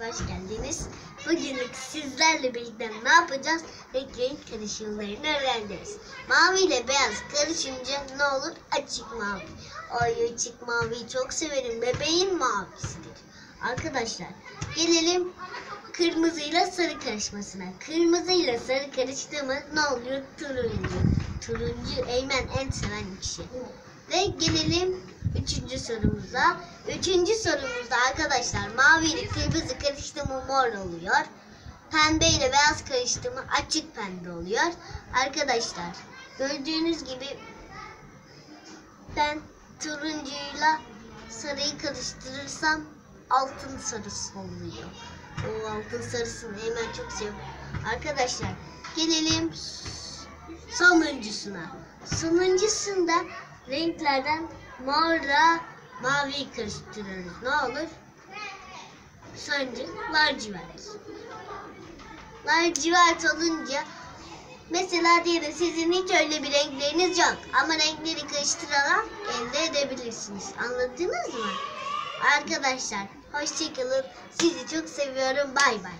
hoş geldiniz. Bugünlük sizlerle birlikte ne yapacağız? Renk renk karışımlarını öğreneceğiz. Mavi ile beyaz karışınca ne olur? Açık mavi. Ay açık maviyi çok severim. Bebeğin mavisidir. Arkadaşlar gelelim kırmızıyla sarı karışmasına. Kırmızıyla sarı karıştı mı ne oluyor? Turuncu. Turuncu Eymen en seven kişi. Ve gelelim üçüncü sorumuza. Üçüncü sorumuzda arkadaşlar mavi ile kırmızı karıştı mı mor oluyor. Pembe ile beyaz karıştı mı açık pembe oluyor. Arkadaşlar gördüğünüz gibi ben turuncuyla sarıyı karıştırırsam altın sarısı oluyor. O altın sarısını hemen çok seviyorum. Arkadaşlar gelelim sonuncusuna. Sonuncusunda renklerden morla mavi karıştırıyoruz. Ne olur? Sonucu lacivert. Lacivert olunca mesela diyelim sizin hiç öyle bir renkleriniz yok ama renkleri karıştırarak elde edebilirsiniz. Anladınız mı? Arkadaşlar hoşçakalın. Sizi çok seviyorum. Bay bay.